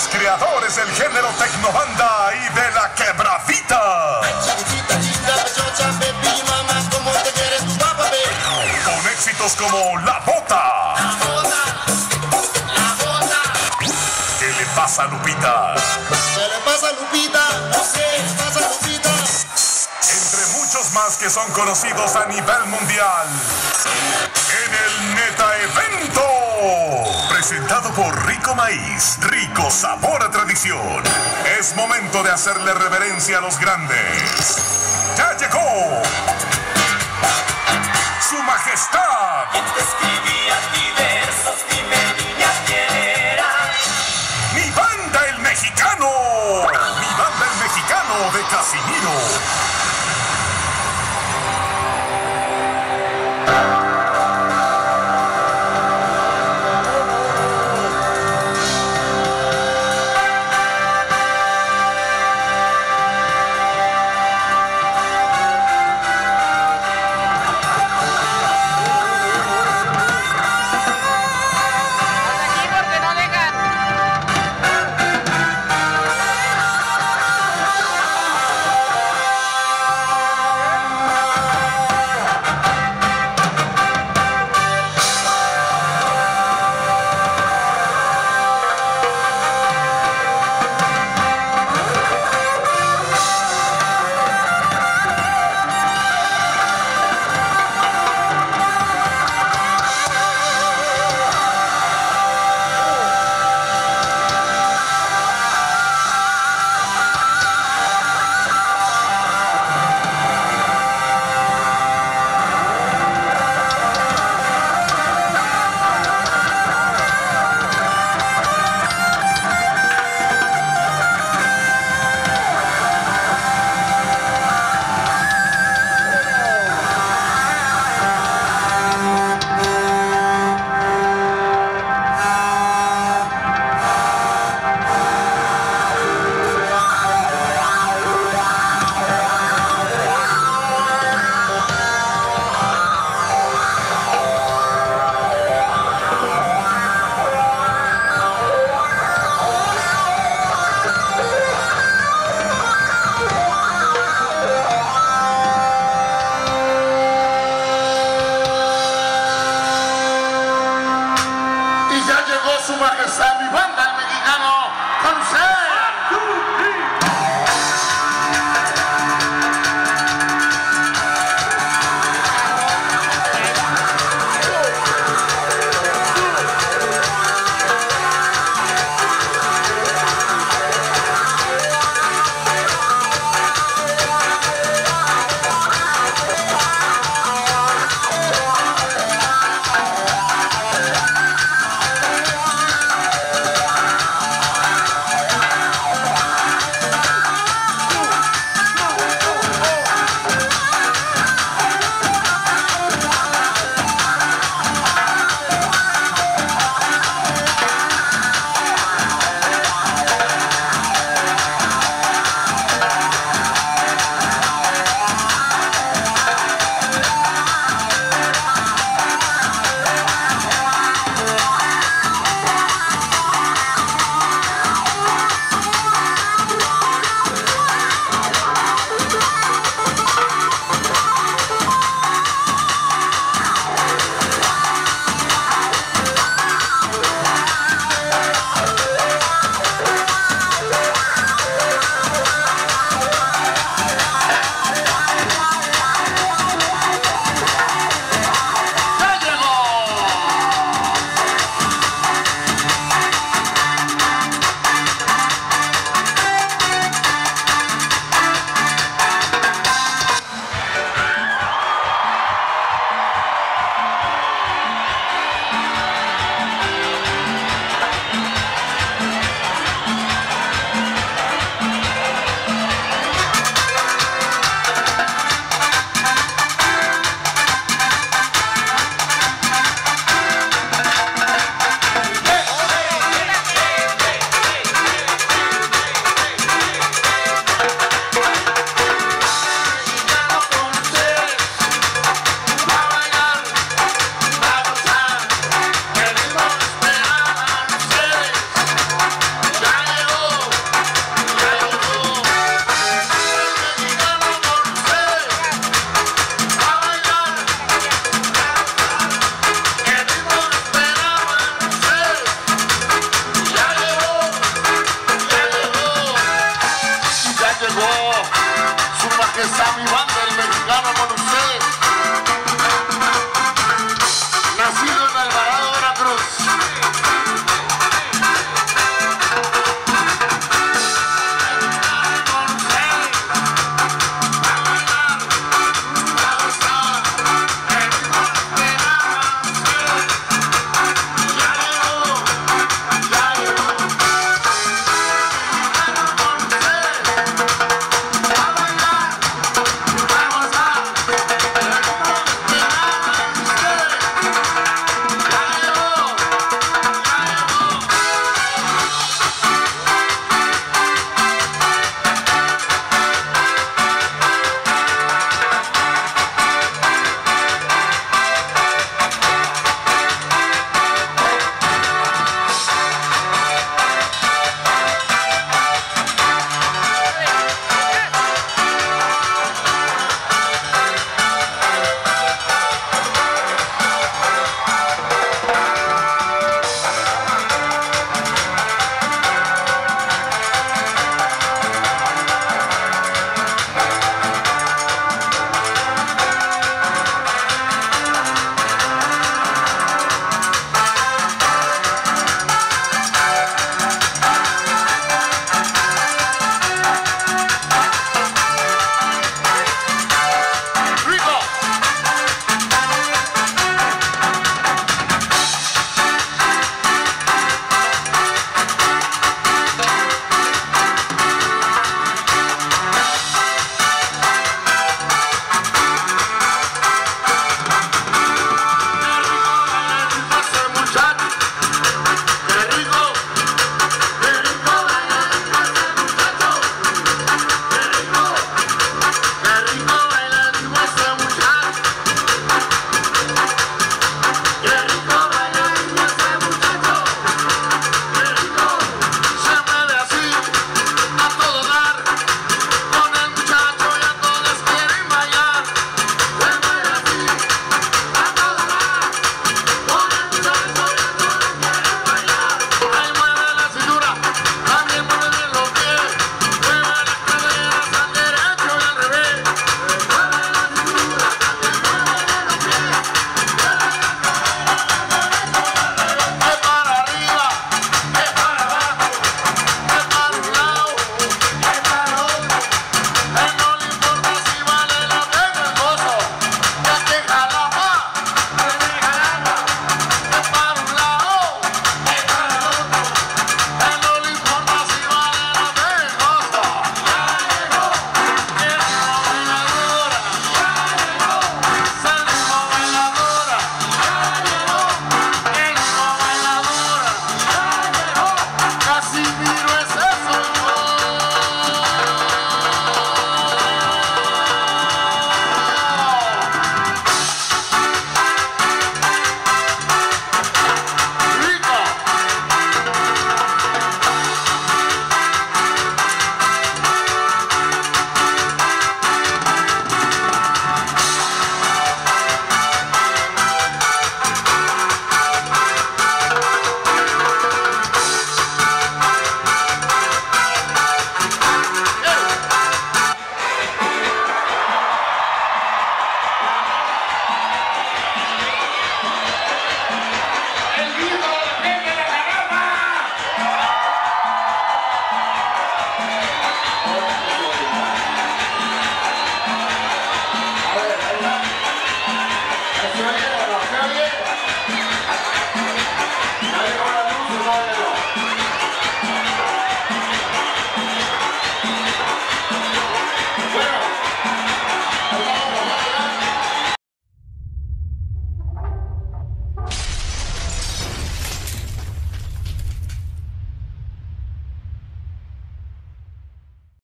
los creadores del género tecnobanda y de la quebradita. Con éxitos como La Bota. ¿Qué le pasa Lupita? ¿Qué le pasa Lupita? No sé, ¿qué le pasa Lupita? Entre muchos más que son conocidos a nivel mundial. En el Neta. Por Rico Maíz. Rico sabor a tradición. Es momento de hacerle reverencia a los grandes. ¡Ya llegó! ¡Su Majestad!